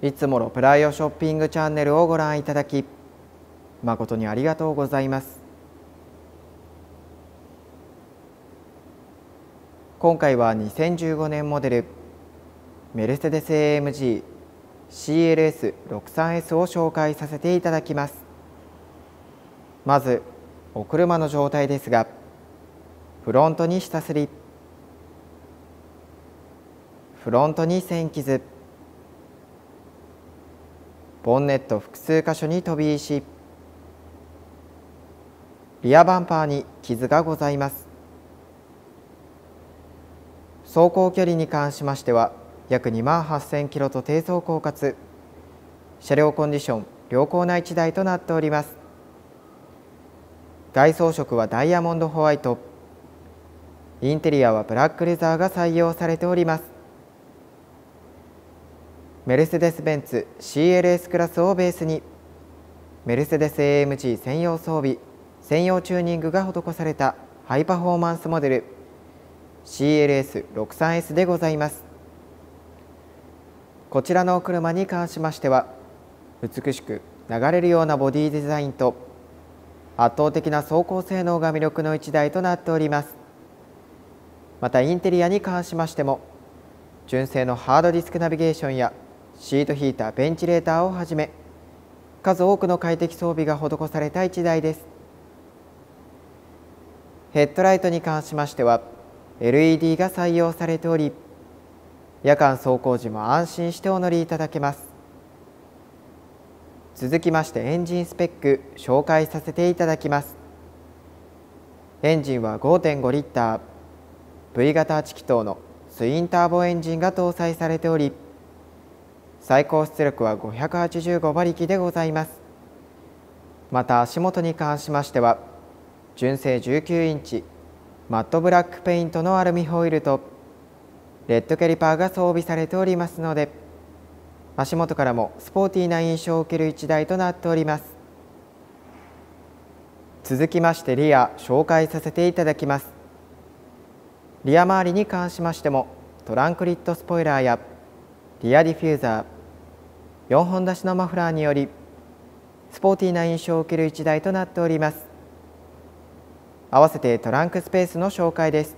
いつものプライオショッピングチャンネルをご覧いただき誠にありがとうございます。今回は2015年モデルメルセデス AMG CLS63S を紹介させていただきます。まずお車の状態ですがフロントに下すりフロントに線傷ボンネット複数箇所に飛び石。リアバンパーに傷がございます。走行距離に関しましては約2万8000キロと低走行かつ車両コンディション良好な1台となっております。外装色はダイヤモンドホワイト。インテリアはブラックレザーが採用されております。メルセデス・ベンツ CLS クラスをベースにメルセデス AMG 専用装備専用チューニングが施されたハイパフォーマンスモデル CLS63S でございます。こちらのお車に関しましては美しく流れるようなボディデザインと圧倒的な走行性能が魅力の1台となっております。またインテリアに関しましても純正のハードディスクナビゲーションやシートヒーターベンチレーターをはじめ数多くの快適装備が施された1台です。ヘッドライトに関しましては LED が採用されており夜間走行時も安心してお乗りいただけます。続きましてエンジンスペック紹介させていただきます。エンジンは5.5リッター V 型8気筒のツインターボエンジンが搭載されており最高出力は585馬力でございます。また足元に関しましては純正19インチマットブラックペイントのアルミホイールとレッドキャリパーが装備されておりますので足元からもスポーティーな印象を受ける1台となっております。続きましてリア紹介させていただきます。リア周りに関しましてもトランクリッドスポイラーやリアディフューザー4本出しのマフラーによりスポーティーな印象を受ける1台となっております。合わせてトランクスペースの紹介です。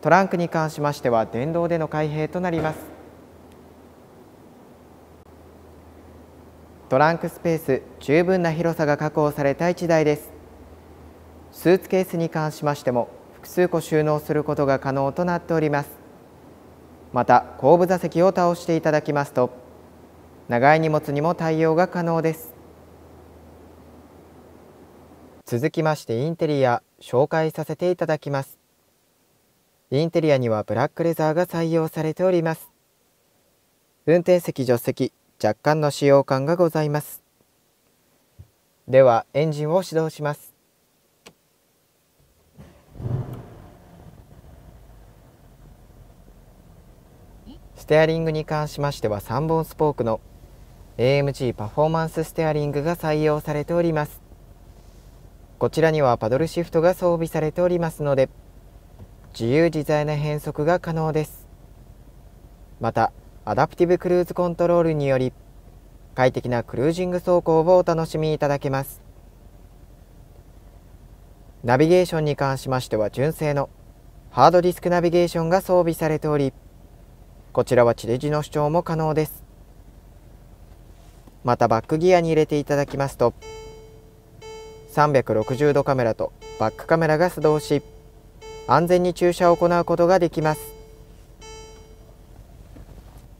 トランクに関しましては電動での開閉となります。トランクスペース十分な広さが確保された1台です。スーツケースに関しましても複数個収納することが可能となっております。また後部座席を倒していただきますと長い荷物にも対応が可能です。続きましてインテリア紹介させていただきます。インテリアにはブラックレザーが採用されております。運転席助手席若干の使用感がございます。ではエンジンを始動します。ステアリングに関しましては3本スポークの AMG パフォーマンスステアリングが採用されております。こちらにはパドルシフトが装備されておりますので自由自在な変速が可能です。またアダプティブクルーズコントロールにより快適なクルージング走行をお楽しみいただけます。ナビゲーションに関しましては純正のハードディスクナビゲーションが装備されておりこちらは地デジの視聴も可能です。またバックギアに入れていただきますと360度カメラとバックカメラが作動し。安全に駐車を行うことができます。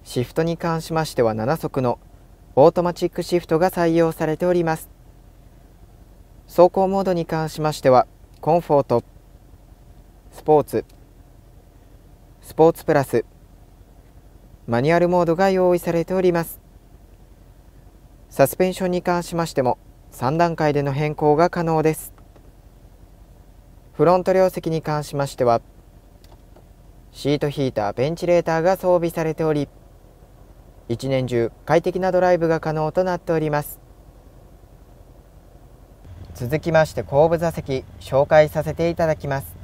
シフトに関しましては7速のオートマチックシフトが採用されております。走行モードに関しましてはコンフォートスポーツスポーツプラスマニュアルモードが用意されております。サスペンションに関しましても3段階での変更が可能です。フロント両席に関しましてはシートヒーターベンチレーターが装備されており一年中快適なドライブが可能となっております。続きまして後部座席紹介させていただきます。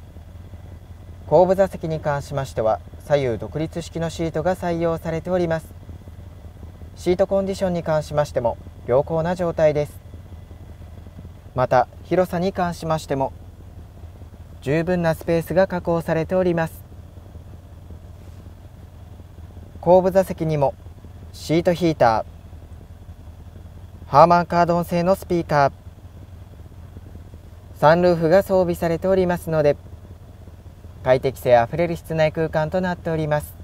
後部座席に関しましては左右独立式のシートが採用されております。シートコンディションに関しましても良好な状態です。また広さに関しましても十分なスペースが確保されております。後部座席にもシートヒーターハーマンカードン製のスピーカーサンルーフが装備されておりますので快適性あふれる室内空間となっております。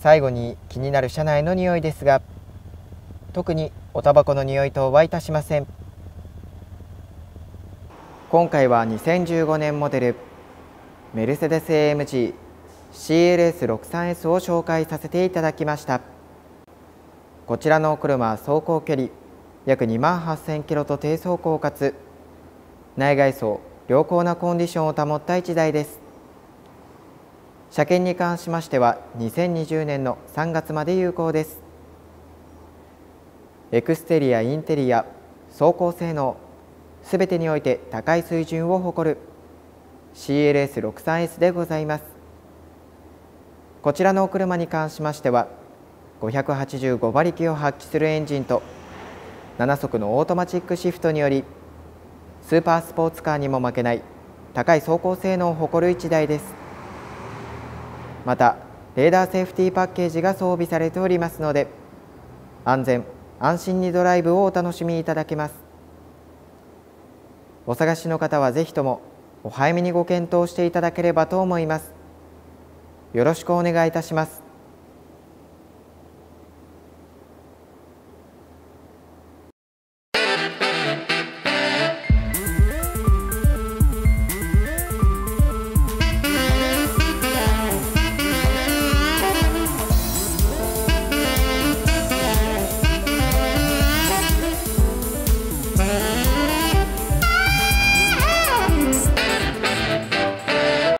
最後に気になる車内の匂いですが特におタバコの匂い等はいたしません。今回は2015年モデルメルセデス AMG CLS63S を紹介させていただきました。こちらのお車は走行距離約2万8000キロと低走行かつ内外装良好なコンディションを保った1台です。車検に関しましては2020年の3月まで有効です。エクステリアインテリア走行性能すべてにおいて高い水準を誇る CLS63S でございます。こちらのお車に関しましては585馬力を発揮するエンジンと7速のオートマチックシフトによりスーパースポーツカーにも負けない高い走行性能を誇る1台です。またレーダーセーフティーパッケージが装備されておりますので安全安心にドライブをお楽しみいただけます。お探しの方はぜひともお早めにご検討していただければと思います。よろしくお願いいたします。